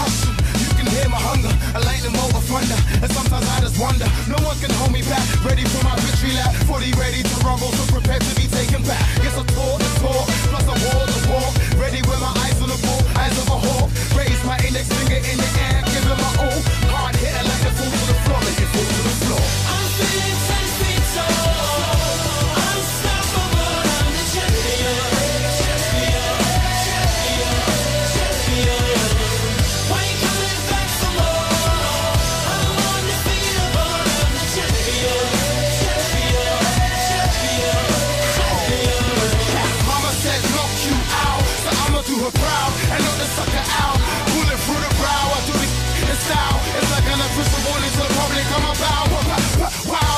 hustle. You can hear my hunger. I light them over thunder. And sometimes I just wonder. No one can hold me back. Ready I'm power. power.